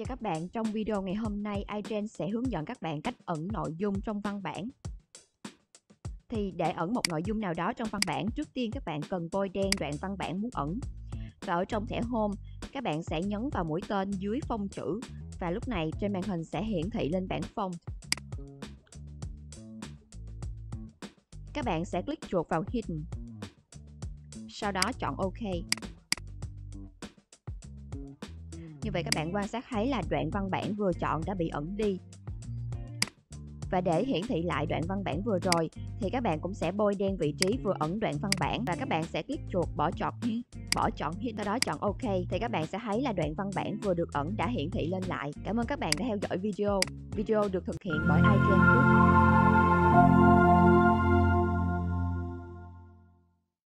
Cho các bạn trong video ngày hôm nay, iGen sẽ hướng dẫn các bạn cách ẩn nội dung trong văn bản. Thì để ẩn một nội dung nào đó trong văn bản, trước tiên các bạn cần bôi đen đoạn văn bản muốn ẩn. Và ở trong thẻ Home, các bạn sẽ nhấn vào mũi tên dưới phông chữ và lúc này trên màn hình sẽ hiển thị lên bảng phông. Các bạn sẽ click chuột vào Hidden. Sau đó chọn OK. Như vậy các bạn quan sát thấy là đoạn văn bản vừa chọn đã bị ẩn đi. Và để hiển thị lại đoạn văn bản vừa rồi, thì các bạn cũng sẽ bôi đen vị trí vừa ẩn đoạn văn bản và các bạn sẽ click chuột bỏ chọn bỏ chọn hit sau đó chọn OK thì các bạn sẽ thấy là đoạn văn bản vừa được ẩn đã hiển thị lên lại. Cảm ơn các bạn đã theo dõi video. Video được thực hiện bởi iCan Group.